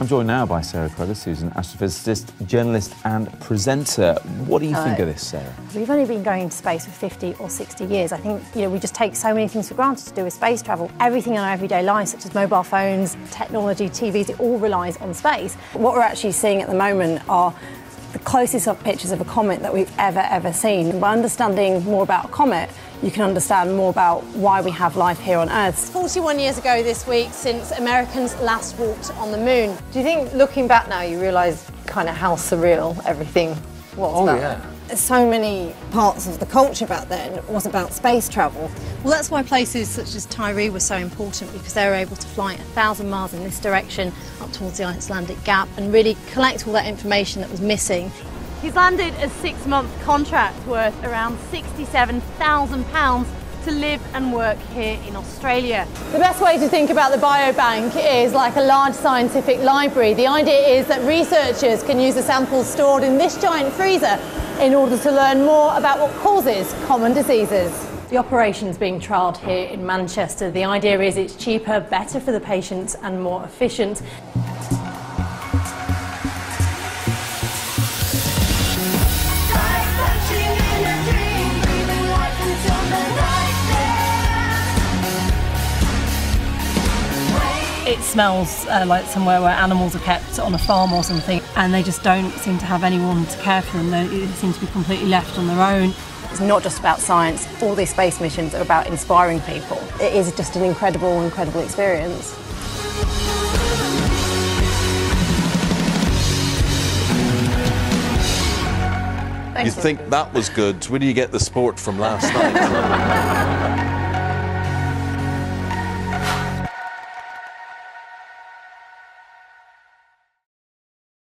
I'm joined now by Sarah Cruddas, who's an astrophysicist, journalist, and presenter. What do you Hello. think of uh, this, Sarah? We've only been going to space for 50 or 60 years. I think, you know, we just take so many things for granted to do with space travel. Everything in our everyday life, such as mobile phones, technology, TVs, it all relies on space. What we're actually seeing at the moment are the closest up pictures of a comet that we've ever, ever seen. By understanding more about a comet, you can understand more about why we have life here on Earth. 41 years ago this week since Americans last walked on the moon. Do you think, looking back now, you realise kind of how surreal everything was? Oh, about yeah. so many parts of the culture back then was about space travel. Well, that's why places such as Tiree were so important because they were able to fly a thousand miles in this direction up towards the Icelandic Gap and really collect all that information that was missing. He's landed a six month contract worth around £67,000 to live and work here in Australia. The best way to think about the biobank is like a large scientific library. The idea is that researchers can use the samples stored in this giant freezer in order to learn more about what causes common diseases. The operation is being trialled here in Manchester. The idea is it's cheaper, better for the patients, and more efficient. It smells uh, like somewhere where animals are kept on a farm or something, and they just don't seem to have anyone to care for them. They they seem to be completely left on their own. It's not just about science, all these space missions are about inspiring people. It is just an incredible, incredible experience. You think that was good? Where do you get the sport from last night?